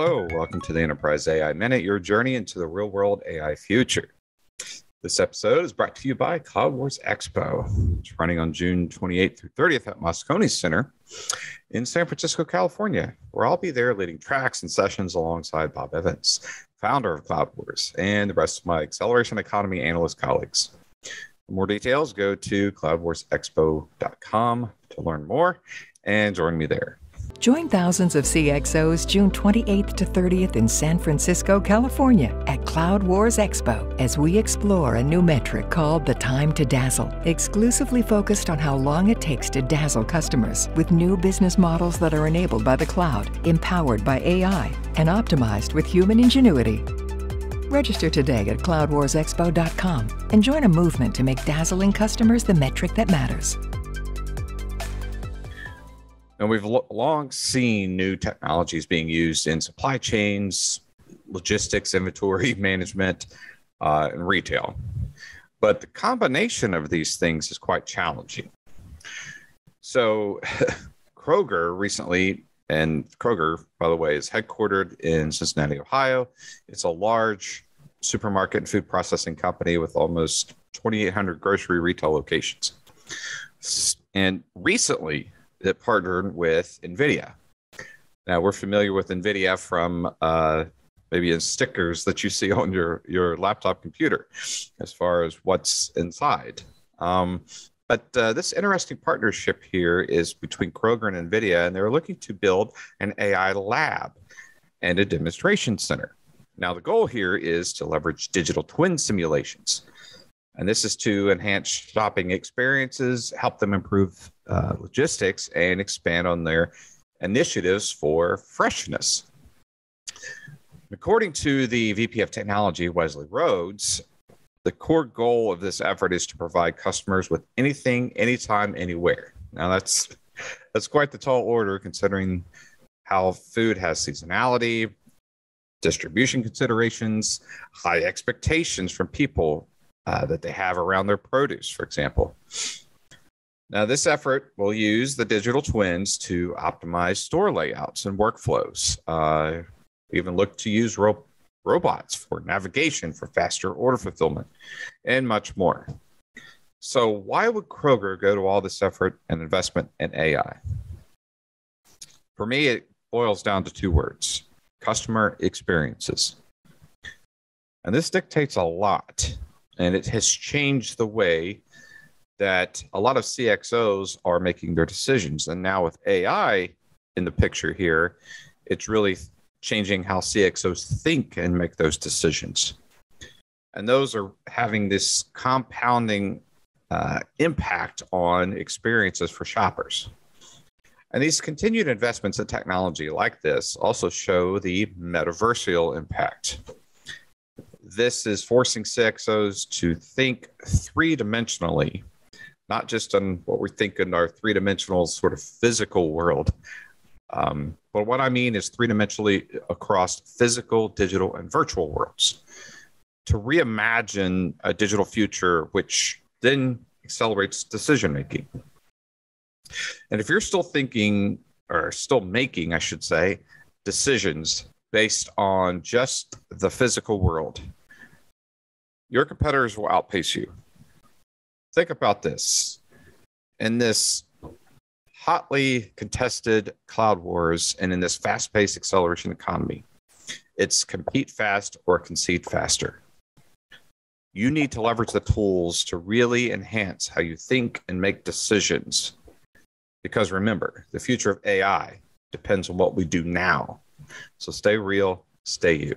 Hello, welcome to the Enterprise AI Minute, your journey into the real world AI future. This episode is brought to you by Cloud Wars Expo. It's running on June 28th through 30th at Moscone Center in San Francisco, California, where I'll be there leading tracks and sessions alongside Bob Evans, founder of Cloud Wars, and the rest of my acceleration economy analyst colleagues. For more details, go to cloudwarsexpo.com to learn more and join me there. Join thousands of CXOs June 28th to 30th in San Francisco, California at Cloud Wars Expo as we explore a new metric called the time to dazzle, exclusively focused on how long it takes to dazzle customers with new business models that are enabled by the cloud, empowered by AI, and optimized with human ingenuity. Register today at cloudwarsexpo.com and join a movement to make dazzling customers the metric that matters. And we've lo- long seen new technologies being used in supply chains, logistics, inventory management, uh, and retail. But the combination of these things is quite challenging. So, Kroger recently, and Kroger, by the way, is headquartered in Cincinnati, Ohio. It's a large supermarket and food processing company with almost 2,800 grocery retail locations. And recently, that partnered with NVIDIA. Now, we're familiar with NVIDIA from uh, maybe in stickers that you see on your, your laptop computer as far as what's inside. Um, but uh, this interesting partnership here is between Kroger and NVIDIA, and they're looking to build an AI lab and a demonstration center. Now, the goal here is to leverage digital twin simulations. And this is to enhance shopping experiences, help them improve uh, logistics, and expand on their initiatives for freshness. According to the VP of Technology, Wesley Rhodes, the core goal of this effort is to provide customers with anything, anytime, anywhere. Now that's that's quite the tall order considering how food has seasonality, distribution considerations, high expectations from people uh, that they have around their produce, for example. Now, this effort will use the digital twins to optimize store layouts and workflows. Uh, we even look to use ro- robots for navigation for faster order fulfillment and much more. So, why would Kroger go to all this effort and investment in AI? For me, it boils down to two words customer experiences. And this dictates a lot, and it has changed the way that a lot of CXOs are making their decisions. And now with AI in the picture here, it's really changing how CXOs think and make those decisions. And those are having this compounding uh, impact on experiences for shoppers. And these continued investments in technology like this also show the metaversial impact. This is forcing CXOs to think three dimensionally not just on what we think in our three dimensional sort of physical world. Um, but what I mean is three dimensionally across physical, digital, and virtual worlds to reimagine a digital future, which then accelerates decision making. And if you're still thinking, or still making, I should say, decisions based on just the physical world, your competitors will outpace you think about this in this hotly contested cloud wars and in this fast paced acceleration economy, it's compete fast or concede faster. You need to leverage the tools to really enhance how you think and make decisions. Because remember, the future of AI depends on what we do now. So stay real, stay you.